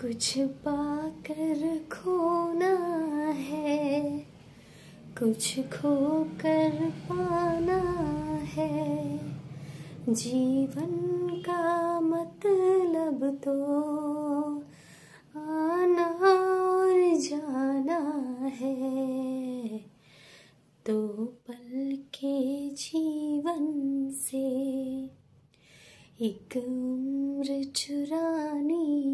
कुछ पाकर खोना है, कुछ खोकर पाना है। जीवन का मतलब तो आना और जाना है। तो पल के जीवन से एक उम्र चुरानी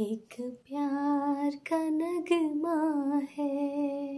एक प्यार का नगमा है।